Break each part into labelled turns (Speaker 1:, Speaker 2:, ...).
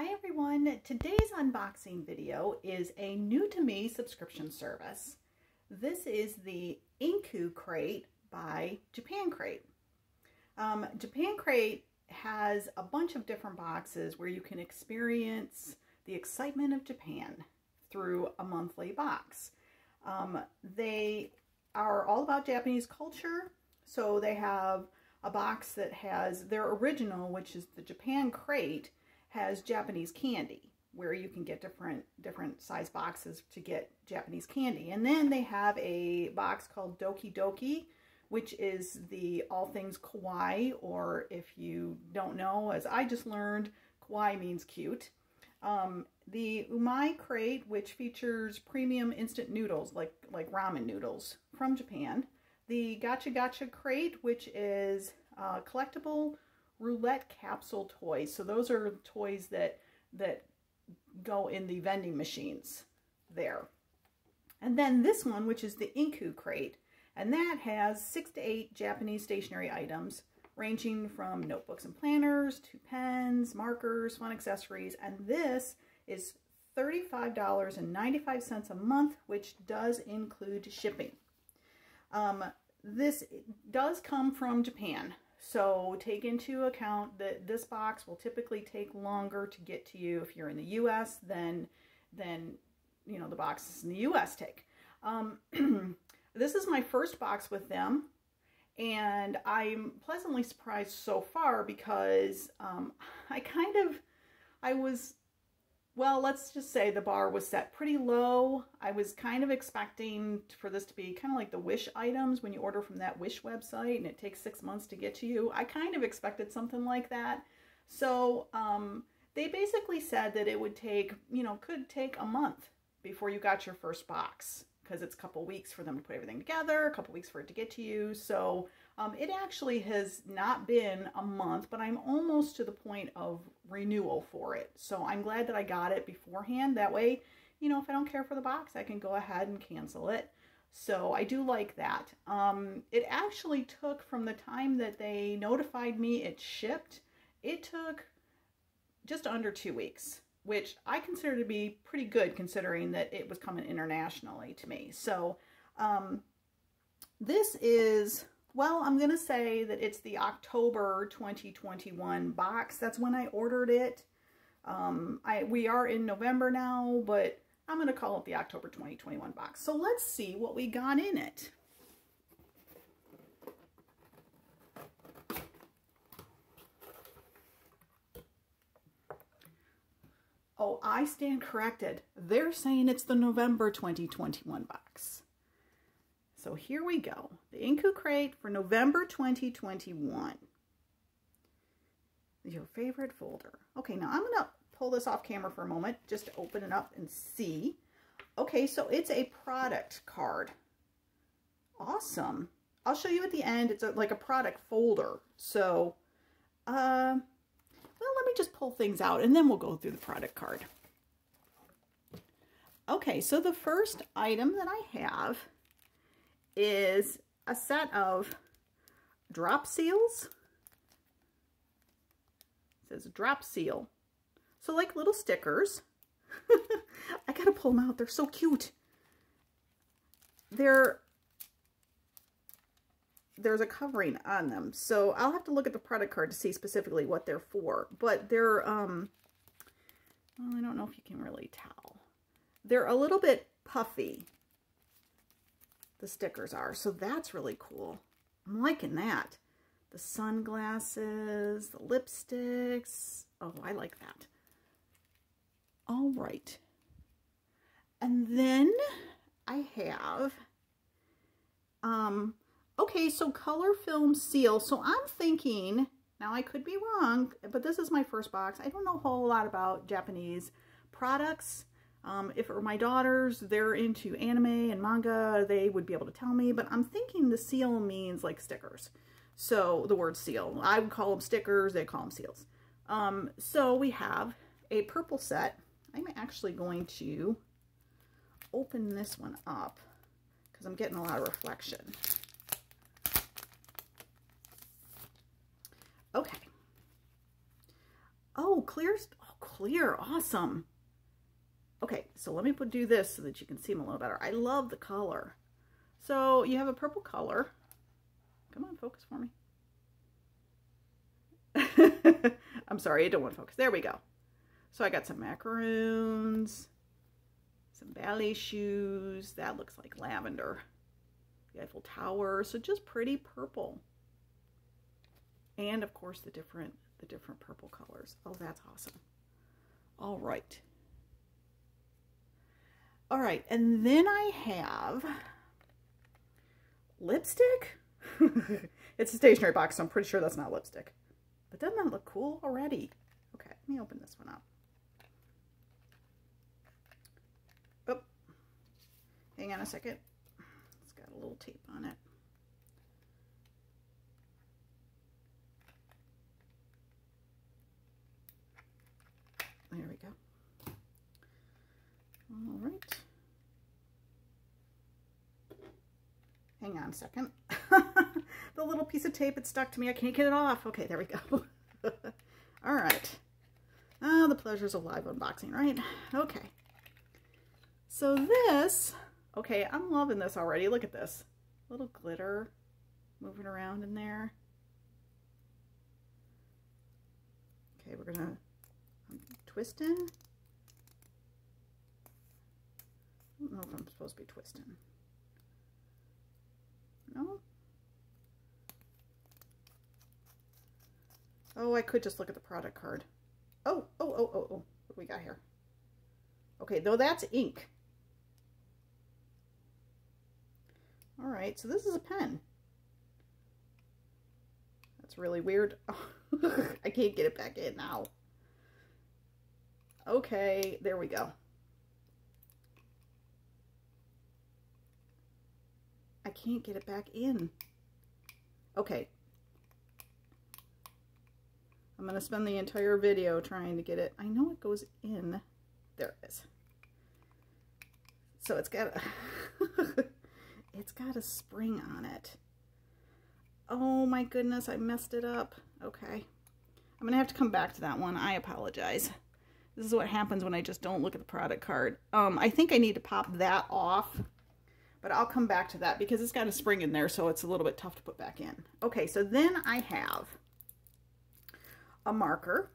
Speaker 1: Hi everyone, today's unboxing video is a new to me subscription service. This is the Inku Crate by Japan Crate. Um, Japan Crate has a bunch of different boxes where you can experience the excitement of Japan through a monthly box. Um, they are all about Japanese culture, so they have a box that has their original, which is the Japan Crate, has Japanese candy where you can get different different size boxes to get Japanese candy. And then they have a box called Doki Doki, which is the all things kawaii, or if you don't know, as I just learned, kawaii means cute. Um, the Umai crate, which features premium instant noodles, like, like ramen noodles from Japan. The Gotcha Gotcha crate, which is uh, collectible roulette capsule toys. So those are toys that that go in the vending machines there. And then this one, which is the Inku crate, and that has six to eight Japanese stationery items ranging from notebooks and planners to pens, markers, fun accessories, and this is $35.95 a month, which does include shipping. Um, this does come from Japan, so take into account that this box will typically take longer to get to you if you're in the U.S. than, than you know, the boxes in the U.S. take. Um, this is my first box with them, and I'm pleasantly surprised so far because um, I kind of, I was well, let's just say the bar was set pretty low. I was kind of expecting for this to be kind of like the Wish items when you order from that Wish website and it takes six months to get to you. I kind of expected something like that. So um, they basically said that it would take, you know, could take a month before you got your first box because it's a couple weeks for them to put everything together, a couple weeks for it to get to you. So um, it actually has not been a month, but I'm almost to the point of renewal for it. So I'm glad that I got it beforehand. That way, you know, if I don't care for the box, I can go ahead and cancel it. So I do like that. Um, it actually took from the time that they notified me it shipped, it took just under two weeks which I consider to be pretty good considering that it was coming internationally to me. So um, this is, well, I'm going to say that it's the October 2021 box. That's when I ordered it. Um, I We are in November now, but I'm going to call it the October 2021 box. So let's see what we got in it. Oh, I stand corrected. They're saying it's the November 2021 box. So here we go. The Inku Crate for November 2021. Your favorite folder. Okay, now I'm going to pull this off camera for a moment just to open it up and see. Okay, so it's a product card. Awesome. I'll show you at the end. It's a, like a product folder. So, uh, well, let me just pull things out and then we'll go through the product card. Okay, so the first item that I have is a set of drop seals. It says drop seal. So like little stickers. I gotta pull them out. They're so cute. They're there's a covering on them. So I'll have to look at the product card to see specifically what they're for. But they're, um, well, I don't know if you can really tell. They're a little bit puffy, the stickers are. So that's really cool. I'm liking that. The sunglasses, the lipsticks. Oh, I like that. All right. And then I have um, Okay, so color film seal. So I'm thinking, now I could be wrong, but this is my first box. I don't know a whole lot about Japanese products. Um, if it were my daughters, they're into anime and manga, they would be able to tell me, but I'm thinking the seal means like stickers. So the word seal, I would call them stickers, they call them seals. Um, so we have a purple set. I'm actually going to open this one up because I'm getting a lot of reflection. Okay. Oh, clear, oh, clear. Awesome. Okay, so let me put, do this so that you can see them a little better. I love the color. So you have a purple color. Come on, focus for me. I'm sorry, I don't want to focus. There we go. So I got some macaroons, some ballet shoes. That looks like lavender. The Eiffel Tower. So just pretty purple. And of course the different the different purple colors. Oh, that's awesome. All right. All right, and then I have lipstick. it's a stationery box, so I'm pretty sure that's not lipstick. But doesn't that look cool already? Okay, let me open this one up. Oh, hang on a second. It's got a little tape on it. There we go. All right. Hang on a second. the little piece of tape, it stuck to me. I can't get it off. Okay, there we go. All right. Oh, the pleasures of live unboxing, right? Okay. So this, okay, I'm loving this already. Look at this. Little glitter moving around in there. Okay, we're going to um, twist twisting. I don't know if I'm supposed to be twisting. No? Oh, I could just look at the product card. Oh, oh, oh, oh, oh. What we got here? Okay, though that's ink. All right, so this is a pen. That's really weird. I can't get it back in now. Okay, there we go. I can't get it back in. Okay. I'm going to spend the entire video trying to get it. I know it goes in. There it is. So it's got a it's got a spring on it. Oh my goodness, I messed it up. Okay. I'm going to have to come back to that one. I apologize. This is what happens when I just don't look at the product card. Um, I think I need to pop that off but I'll come back to that because it's got a spring in there, so it's a little bit tough to put back in. Okay, so then I have a marker.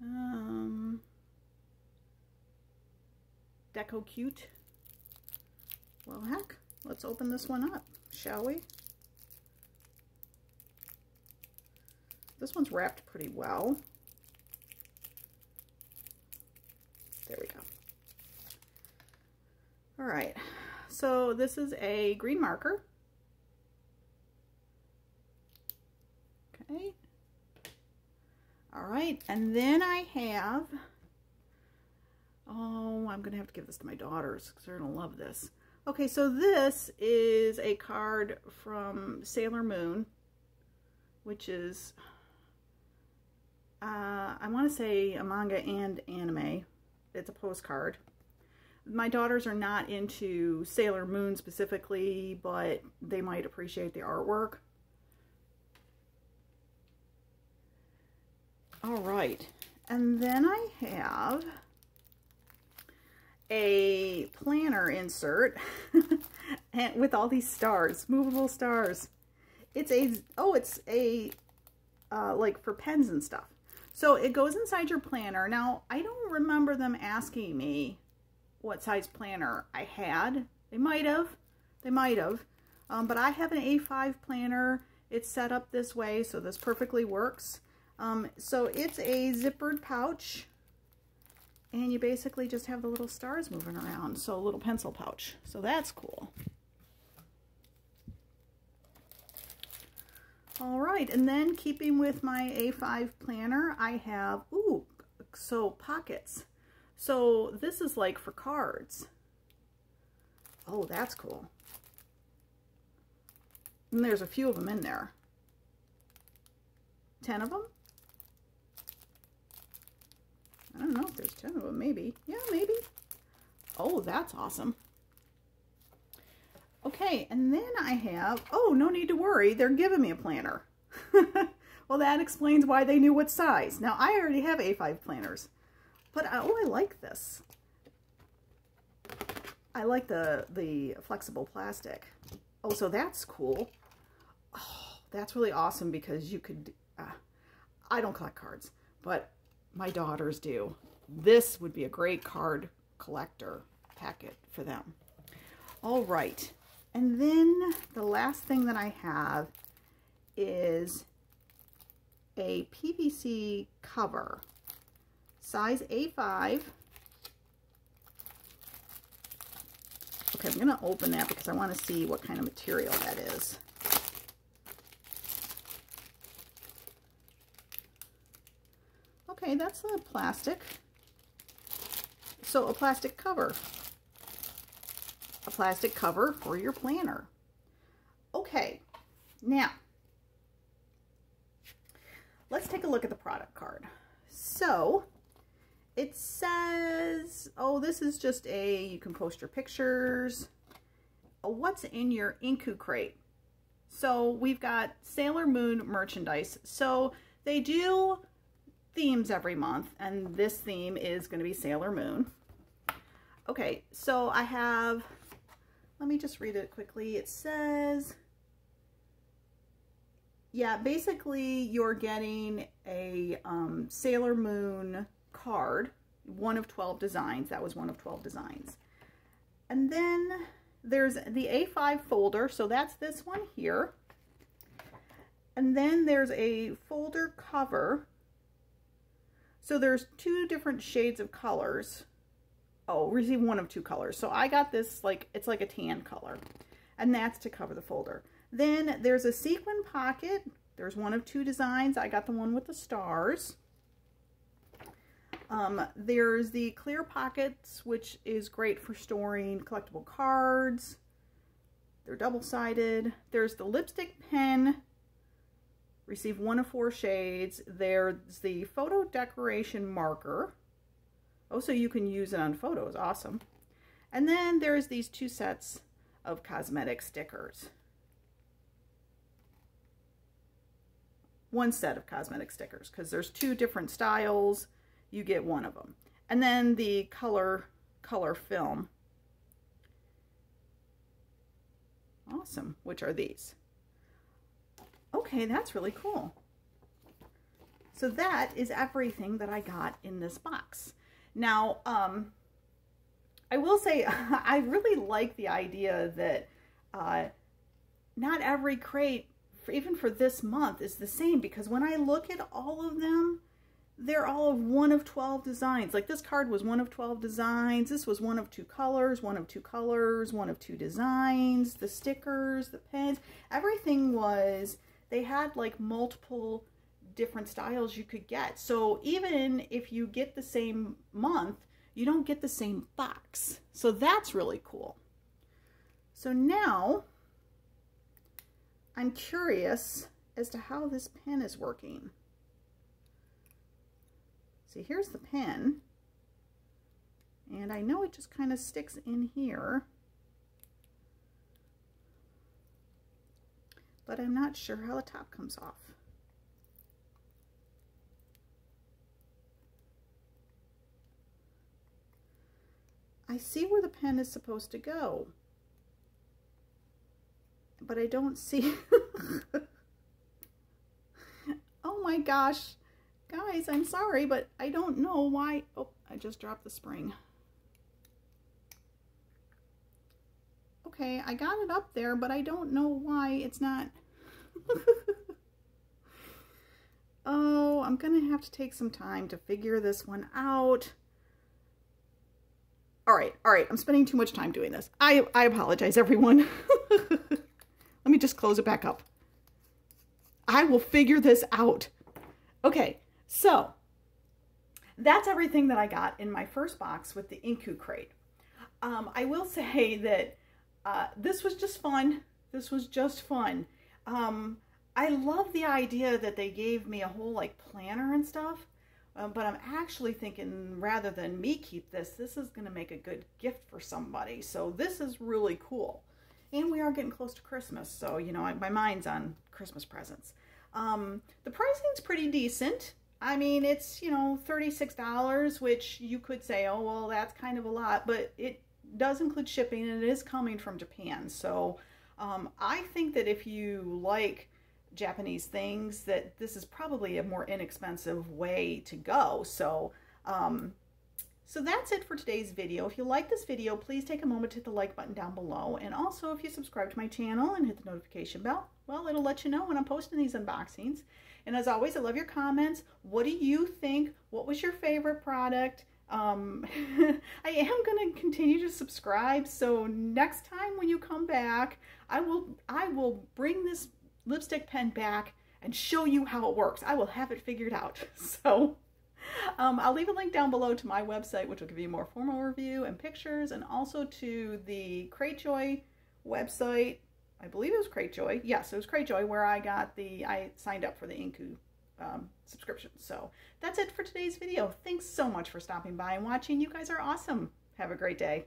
Speaker 1: Um, Deco Cute. Well, heck, let's open this one up, shall we? This one's wrapped pretty well. There we go. All right, so this is a green marker. Okay. All right, and then I have, oh, I'm to have to give this to my daughters because they're to love this. Okay, so this is a card from Sailor Moon, which is, uh, I want to say a manga and anime. It's a postcard my daughters are not into Sailor Moon specifically, but they might appreciate the artwork. All right, and then I have a planner insert and with all these stars, movable stars. It's a, oh, it's a, uh, like for pens and stuff. So it goes inside your planner. Now, I don't remember them asking me what size planner I had. They might have. They might have. Um, but I have an A5 planner. It's set up this way, so this perfectly works. Um, so it's a zippered pouch. And you basically just have the little stars moving around. So a little pencil pouch. So that's cool. All right, and then keeping with my A5 planner, I have, ooh, so pockets. So this is like for cards. Oh, that's cool. And there's a few of them in there. Ten of them? I don't know if there's ten of them, maybe. Yeah, maybe. Oh, that's awesome. Okay, and then I have, oh, no need to worry, they're giving me a planner. well, that explains why they knew what size. Now, I already have A5 planners, but uh, oh, I like this. I like the, the flexible plastic. Oh, so that's cool. Oh, that's really awesome because you could, uh, I don't collect cards, but my daughters do. This would be a great card collector packet for them. All right. And then the last thing that I have is a PVC cover, size A5. Okay, I'm going to open that because I want to see what kind of material that is. Okay, that's a plastic. So a plastic cover. A plastic cover for your planner. Okay, now let's take a look at the product card. So it says, oh, this is just a, you can post your pictures. What's in your Inku crate? So we've got Sailor Moon merchandise. So they do themes every month, and this theme is going to be Sailor Moon. Okay, so I have, let me just read it quickly. It says, yeah, basically you're getting a um, Sailor Moon card, one of 12 designs. That was one of 12 designs. And then there's the A5 folder, so that's this one here. And then there's a folder cover. So there's two different shades of colors. Oh, receive one of two colors. So I got this, like, it's like a tan color. And that's to cover the folder. Then there's a sequin pocket. There's one of two designs. I got the one with the stars. Um, there's the clear pockets, which is great for storing collectible cards. They're double-sided. There's the lipstick pen. Receive one of four shades. There's the photo decoration marker. Oh, so you can use it on photos. Awesome. And then there's these two sets of cosmetic stickers. one set of cosmetic stickers because there's two different styles. You get one of them. And then the color, color film. Awesome. Which are these? Okay, that's really cool. So that is everything that I got in this box. Now, um, I will say I really like the idea that uh, not every crate even for this month is the same because when I look at all of them, they're all of one of 12 designs. Like this card was one of 12 designs. This was one of two colors, one of two colors, one of two designs, the stickers, the pens, everything was, they had like multiple different styles you could get. So even if you get the same month, you don't get the same box. So that's really cool. So now I'm curious as to how this pen is working. See, here's the pen. And I know it just kind of sticks in here. But I'm not sure how the top comes off. I see where the pen is supposed to go but I don't see... oh my gosh. Guys, I'm sorry, but I don't know why... Oh, I just dropped the spring. Okay, I got it up there, but I don't know why it's not... oh, I'm going to have to take some time to figure this one out. All right, all right, I'm spending too much time doing this. I, I apologize, everyone. Let me just close it back up. I will figure this out. Okay, so that's everything that I got in my first box with the Inku crate. Um, I will say that uh, this was just fun. This was just fun. Um, I love the idea that they gave me a whole like planner and stuff. Uh, but I'm actually thinking rather than me keep this, this is going to make a good gift for somebody. So this is really cool. And we are getting close to Christmas, so, you know, my mind's on Christmas presents. Um, the pricing's pretty decent. I mean, it's, you know, $36, which you could say, oh, well, that's kind of a lot, but it does include shipping and it is coming from Japan. So um, I think that if you like Japanese things, that this is probably a more inexpensive way to go. So, um, so that's it for today's video. If you like this video, please take a moment to hit the like button down below. And also, if you subscribe to my channel and hit the notification bell, well, it'll let you know when I'm posting these unboxings. And as always, I love your comments. What do you think? What was your favorite product? Um, I am going to continue to subscribe. So next time when you come back, I will, I will bring this lipstick pen back and show you how it works. I will have it figured out. So um, I'll leave a link down below to my website, which will give you a more formal review and pictures, and also to the Cratejoy website I believe it was Cratejoy. Yes, it was Cratejoy where I got the, I signed up for the Inku um, subscription. So that's it for today's video. Thanks so much for stopping by and watching. You guys are awesome. Have a great day.